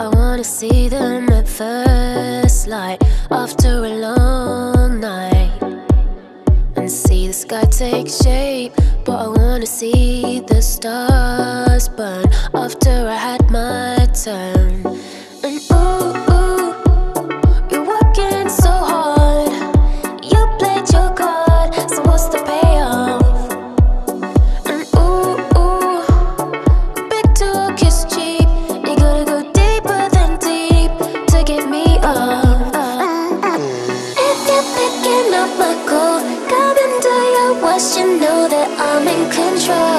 I wanna see them at first light after a long night. And see the sky take shape, but I wanna see the stars burn after I had my turn. That I'm in control.